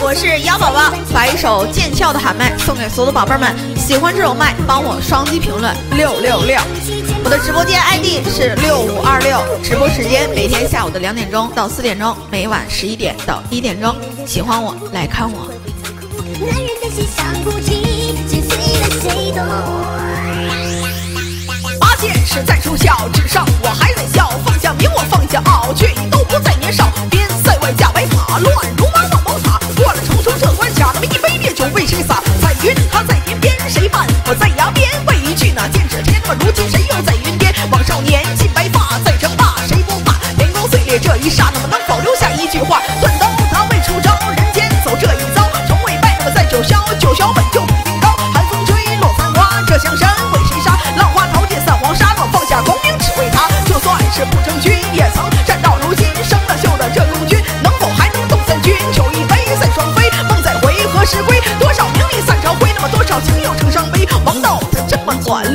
我是幺宝宝，把一首剑鞘的喊麦送给所有的宝贝们。喜欢这首麦，帮我双击评论六六六。我的直播间 ID 是六五二六，直播时间每天下午的两点钟到四点钟，每晚十一点到一点钟。喜欢我来看我。男人的八戒是在出孝，纸上我还在笑。放下名我放下傲，却已都不再年少。边塞外驾白马，乱谁洒？彩云他在天边，谁伴？我在崖边，问一句那剑指天，那么如今谁又在云巅？往少年尽白发，再称霸，谁不怕？年功碎裂这一刹，那么能否留下一句话？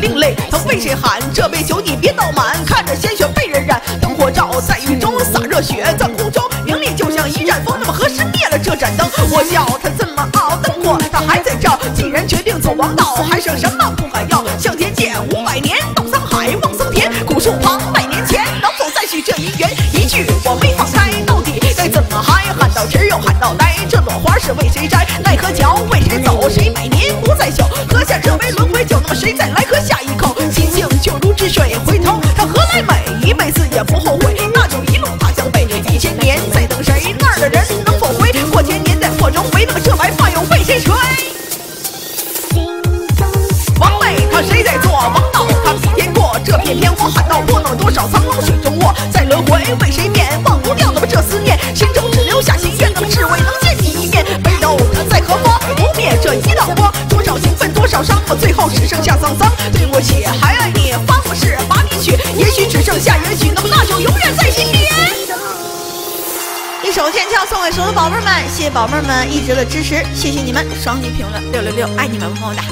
另类，他为谁喊？这杯酒你别倒满，看着鲜血被人染。灯火照在雨中，洒热血在空中，名利就像一阵风，那么何时灭了这盏灯？我笑他这么傲，灯火他还在照。既然决定走王道，还剩什么不敢要？向天剑五百年，到沧海望桑田，古树旁百年前，能否再续这姻缘？一句我没放开，到底该怎么嗨？喊到直又喊到呆，这朵花是为谁摘？不后悔，那就一路踏向北。一千年在等谁？那儿的人能否回？过千年在火中回，那么这白发又为谁吹？王位他谁在做？王道他比天过。这片天我喊道破，那么多少苍龙水中卧，在轮回为谁面？忘不掉那么这思念，心中只留下心愿，那么只为能见你一面。北斗他在何方？不灭这一道光。多少情分多少伤，我最后只剩下沧桑。对不起，还爱你，也许只剩下缘曲，那么那就永远在心边。一首剑鞘送给所有宝贝们，谢谢宝贝们一直的支持，谢谢你们双击评论六六六，爱你们么么哒。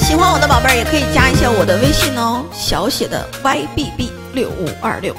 喜欢我的宝贝儿也可以加一下我的微信哦，小写的 YBB 六五二六。